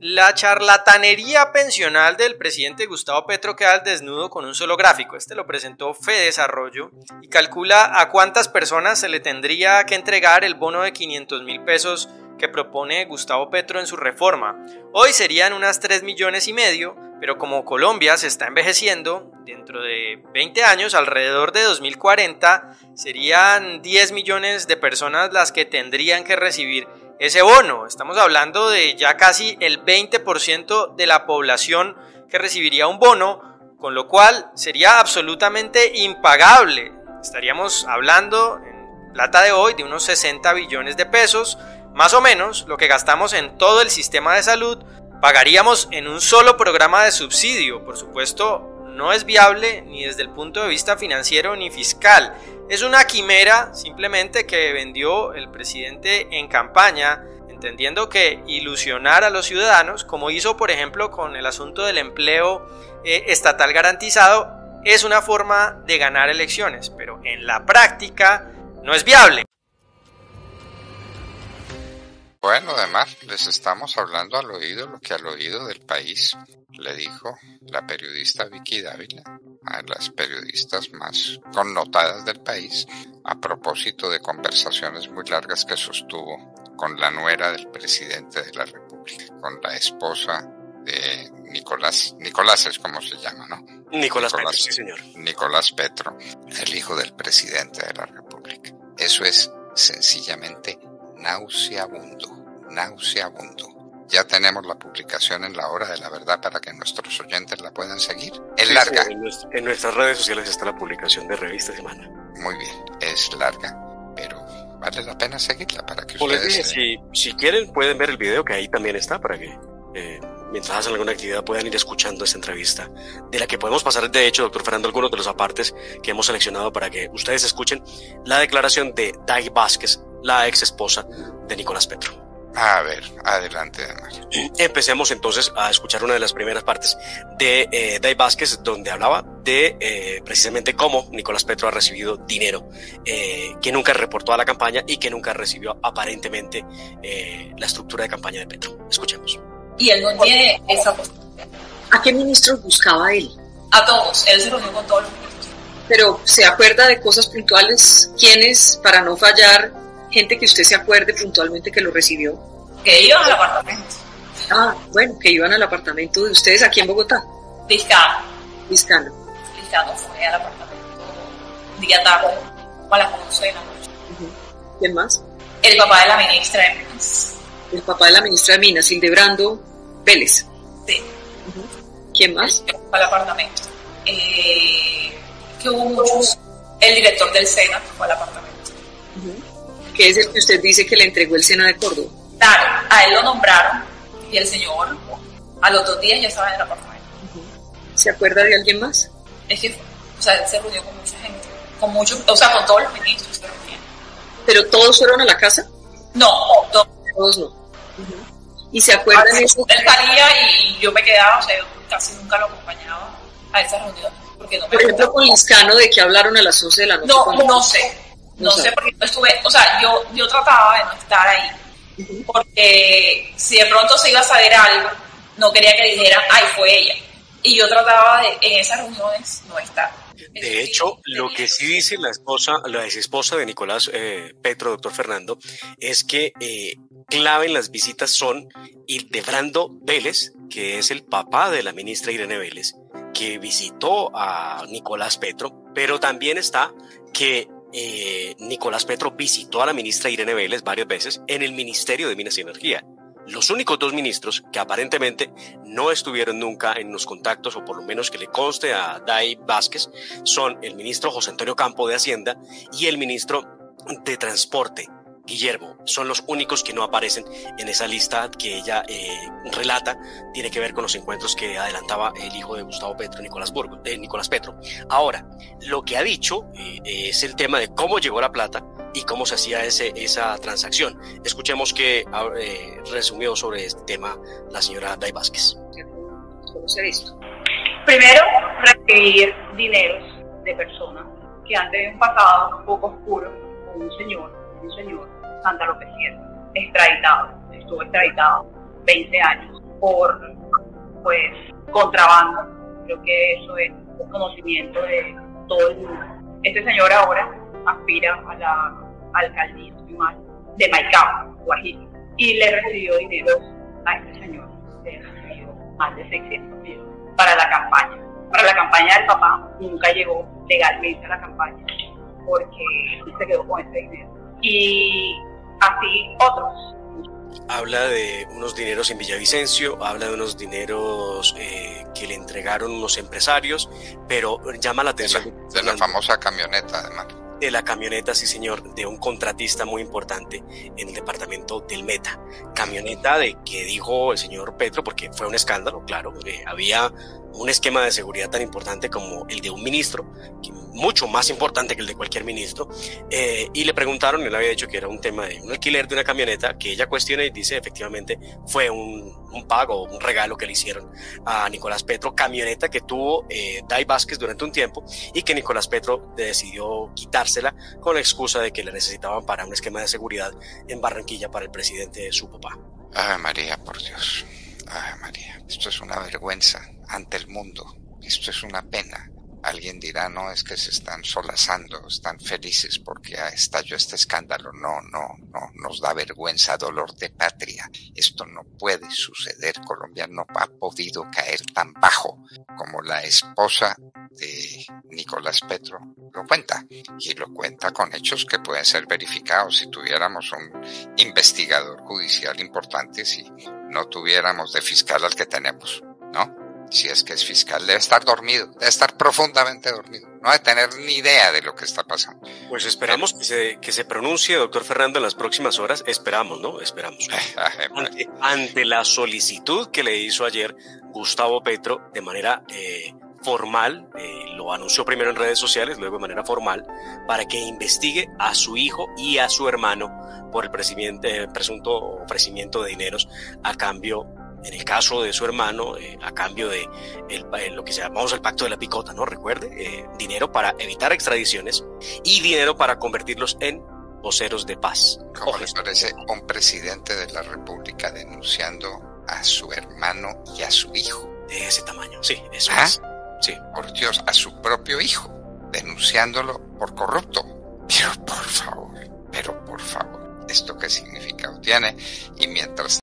La charlatanería pensional del presidente Gustavo Petro queda al desnudo con un solo gráfico. Este lo presentó Fede Desarrollo y calcula a cuántas personas se le tendría que entregar el bono de 500 mil pesos que propone Gustavo Petro en su reforma. Hoy serían unas 3 millones y medio, pero como Colombia se está envejeciendo, dentro de 20 años, alrededor de 2040, serían 10 millones de personas las que tendrían que recibir ese bono. Estamos hablando de ya casi el 20% de la población que recibiría un bono, con lo cual sería absolutamente impagable. Estaríamos hablando en plata de hoy de unos 60 billones de pesos, más o menos lo que gastamos en todo el sistema de salud, pagaríamos en un solo programa de subsidio. Por supuesto, no es viable ni desde el punto de vista financiero ni fiscal. Es una quimera simplemente que vendió el presidente en campaña, entendiendo que ilusionar a los ciudadanos, como hizo por ejemplo con el asunto del empleo eh, estatal garantizado, es una forma de ganar elecciones, pero en la práctica no es viable. Bueno, además les estamos hablando al oído lo que al oído del país le dijo la periodista Vicky Dávila, a las periodistas más connotadas del país, a propósito de conversaciones muy largas que sostuvo con la nuera del presidente de la República, con la esposa de Nicolás, Nicolás es como se llama, ¿no? Nicolás, Petro, sí señor. Nicolás Petro, el hijo del presidente de la República. Eso es sencillamente nauseabundo, nauseabundo. Ya tenemos la publicación en la hora de la verdad para que nuestros oyentes la puedan seguir. Es larga. en, nuestras redes sociales está la publicación de Revista Semana. Muy bien, es larga, pero vale la pena seguirla para que pues ustedes... si, si quieren pueden ver el video que ahí también está para que eh, mientras hacen alguna actividad puedan ir escuchando esta entrevista, de la que podemos pasar, de hecho, doctor Fernando, algunos de los apartes que hemos seleccionado para que ustedes escuchen la declaración de Dai Vázquez, la ex esposa de Nicolás Petro. A ver, adelante, además. Empecemos entonces a escuchar una de las primeras partes de eh, Dai Vázquez, donde hablaba de eh, precisamente cómo Nicolás Petro ha recibido dinero eh, que nunca reportó a la campaña y que nunca recibió aparentemente eh, la estructura de campaña de Petro. Escuchemos. Y él no tiene esa ¿A qué ministros buscaba él? A todos, él se reunió con todos los ministros. Pero ¿se acuerda de cosas puntuales? ¿Quiénes, para no fallar, gente que usted se acuerde puntualmente que lo recibió? Que iban al apartamento. Ah, bueno, que iban al apartamento de ustedes aquí en Bogotá. Vizcano. Vizcano. Vizcano fue al apartamento día tarde, a las 11 de la noche. Uh ¿Quién más? El papá de la ministra de Minas. El papá de la ministra de Minas, Hildebrando Vélez. Sí. Uh ¿Quién más? Al apartamento. Eh, que hubo muchos. El director del SENA fue al apartamento. Uh ¿Qué es el que usted dice que le entregó el SENA de Córdoba? Claro, a él lo nombraron y el señor a los dos días ya estaba en el apartamento. ¿Se acuerda de alguien más? Es que, o sea, él se reunió con mucha gente, con muchos, o sea, con todos los ministros se reunían. ¿Pero todos fueron a la casa? No, todos. Todos no. ¿Y se acuerdan de eso? Él salía y yo me quedaba, o sea, yo casi nunca lo acompañaba a esa reunión. Porque no me Por ejemplo, con Liscano, ¿de que hablaron a las 11 de la noche? No, no sé. No, No sé porque no estuve, o sea, yo, yo trataba de no estar ahí. Porque si de pronto se iba a saber algo, no quería que dijeran, ay, fue ella. Y yo trataba de, en esas reuniones, no estar. De hecho, lo que sí dice la esposa, la ex esposa de Nicolás eh, Petro, doctor Fernando, es que eh, clave en las visitas son Hildebrando Vélez, que es el papá de la ministra Irene Vélez, que visitó a Nicolás Petro, pero también está que eh, Nicolás Petro visitó a la ministra Irene Vélez varias veces en el Ministerio de Minas y Energía. Los únicos dos ministros que aparentemente no estuvieron nunca en los contactos, o por lo menos que le conste a Dai Vázquez, son el ministro José Antonio Campo de Hacienda y el ministro de Transporte, Guillermo. Son los únicos que no aparecen en esa lista que ella eh, relata, tiene que ver con los encuentros que adelantaba el hijo de Gustavo Petro, Nicolás, Burgo, de Nicolás Petro. Ahora, lo que ha dicho eh, es el tema de cómo llegó la plata y cómo se hacía ese, esa transacción. Escuchemos que eh, resumió sobre este tema la señora Day Vázquez. Primero, recibir dineros de personas que han tenido un pasado un poco oscuro un señor, un señor, Santa Sierra, extraditado, estuvo extraditado 20 años por pues contrabando. Creo que eso es un conocimiento de todo el mundo. Este señor ahora aspira a la alcaldía de Maicao, Guajiro, y le recibió dinero a este señor, le recibió más de 600 millones para la campaña. Para la campaña del papá nunca llegó legalmente a la campaña porque se quedó con ese dinero. Y así otros. Habla de unos dineros en Villavicencio, habla de unos dineros eh, que le entregaron unos empresarios, pero llama la atención. De la, de la famosa camioneta, además de la camioneta, sí señor, de un contratista muy importante en el departamento del Meta. Camioneta de que dijo el señor Petro, porque fue un escándalo, claro, había un esquema de seguridad tan importante como el de un ministro, mucho más importante que el de cualquier ministro, eh, y le preguntaron, él había dicho que era un tema de un alquiler de una camioneta, que ella cuestiona y dice efectivamente fue un, un pago, un regalo que le hicieron a Nicolás Petro, camioneta que tuvo eh, Dai Vázquez durante un tiempo y que Nicolás Petro decidió quitársela con la excusa de que la necesitaban para un esquema de seguridad en Barranquilla para el presidente de su papá. Ay, María, por Dios. Ay, María, esto es una vergüenza ante el mundo. Esto es una pena. Alguien dirá, no, es que se están solazando, están felices porque estalló este escándalo. No, no, no, nos da vergüenza, dolor de patria. Esto no puede suceder. Colombia no ha podido caer tan bajo como la esposa de Nicolás Petro lo cuenta. Y lo cuenta con hechos que pueden ser verificados. Si tuviéramos un investigador judicial importante, si no tuviéramos de fiscal al que tenemos, ¿no? Si es que es fiscal, debe estar dormido, debe estar profundamente dormido, no debe tener ni idea de lo que está pasando. Pues esperamos que se, que se pronuncie, doctor Fernando, en las próximas horas, esperamos, ¿no? Esperamos. ante, ante, la solicitud que le hizo ayer Gustavo Petro de manera eh, formal, eh, lo anunció primero en redes sociales, luego de manera formal, para que investigue a su hijo y a su hermano por el presunto ofrecimiento de dineros a cambio en el caso de su hermano, eh, a cambio de el, eh, lo que llamamos el pacto de la picota, ¿no? Recuerde, eh, dinero para evitar extradiciones y dinero para convertirlos en voceros de paz. ¿Cómo le parece un presidente de la República denunciando a su hermano y a su hijo? De ese tamaño, sí, eso ¿Ah? es. Sí. Por Dios, a su propio hijo, denunciándolo por corrupto. Pero por favor, pero por favor, ¿esto qué significado tiene? Y mientras